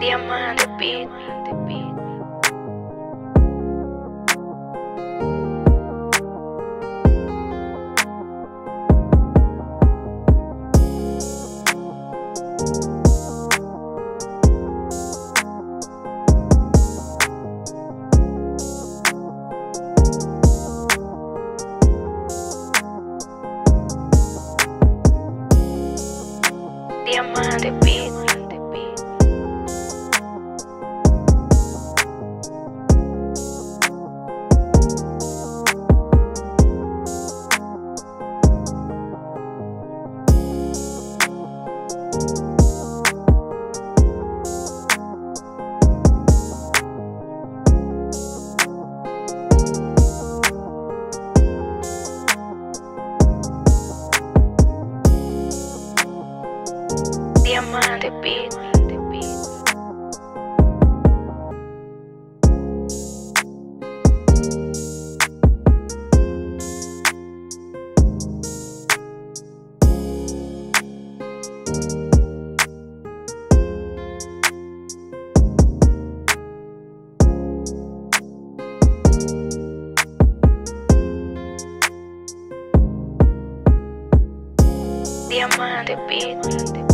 Diamante Beat. Diamante Beat. Diamante Beat. Diamante Beat.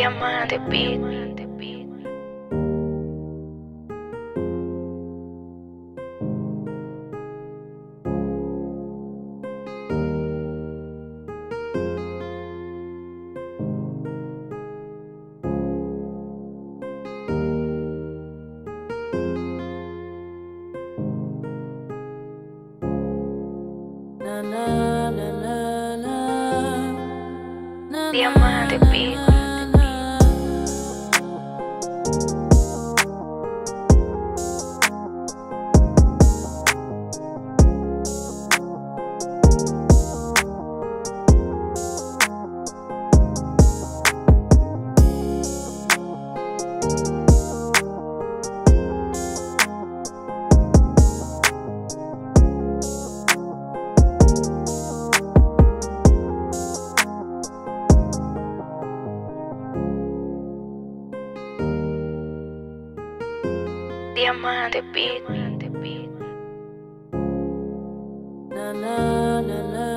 Diamante Beat. Diamante Beat. Thank you. Diamante Beat. Na, na, na,